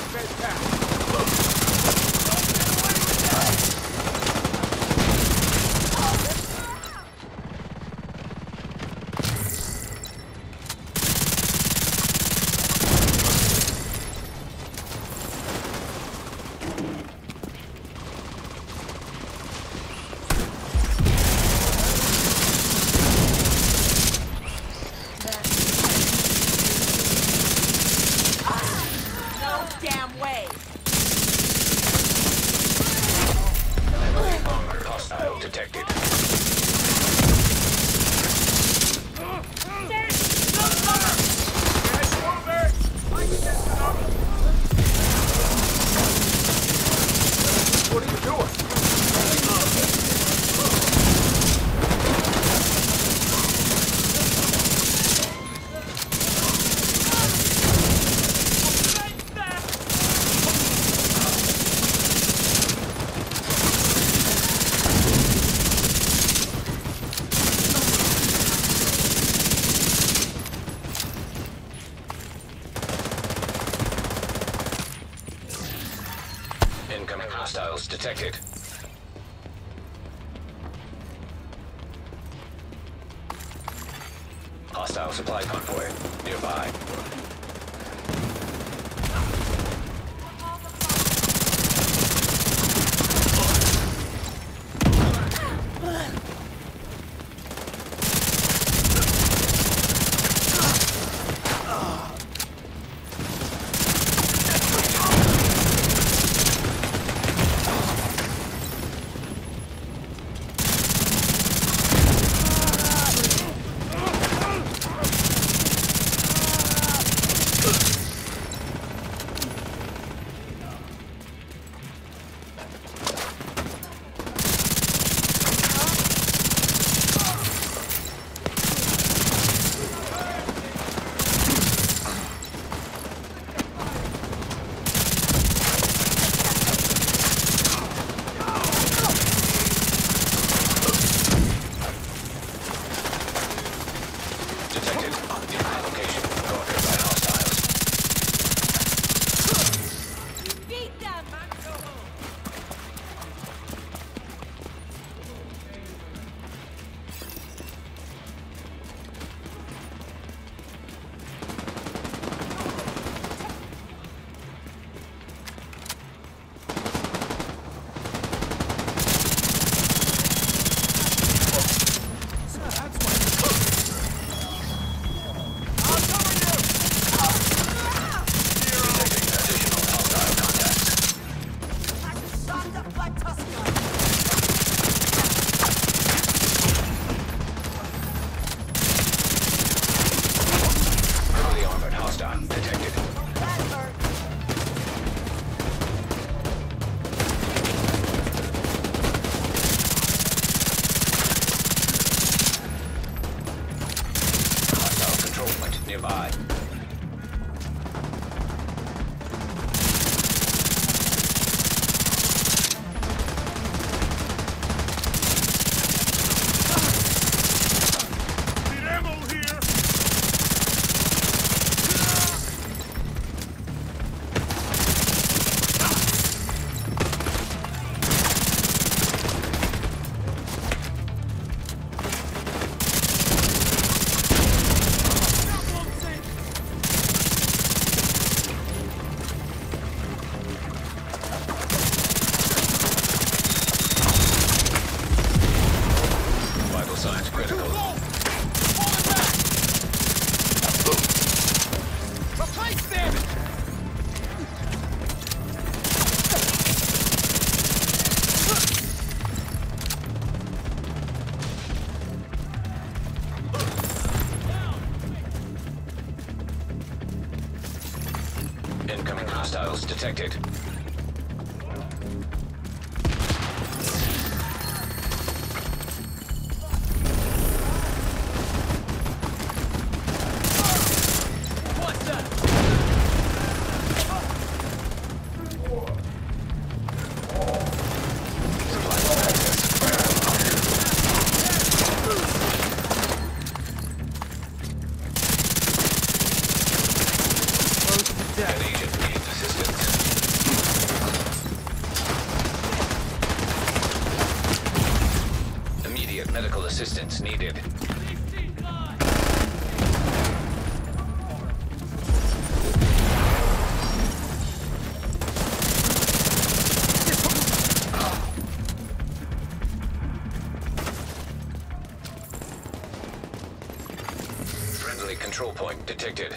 halfway path. Incoming hostiles detected. Hostile supply convoy nearby. Hostiles detected. Assistance needed. Friendly control point detected.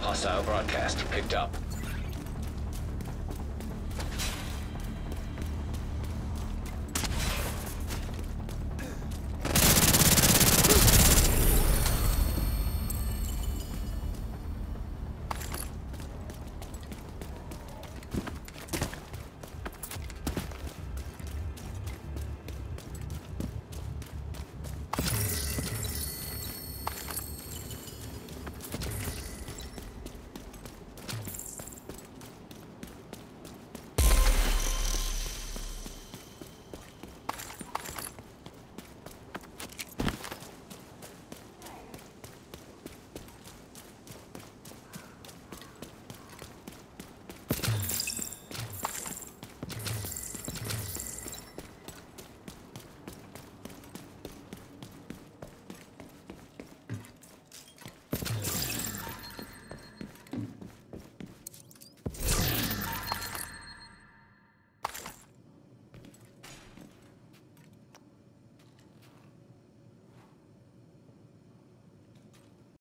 Hostile broadcast picked up.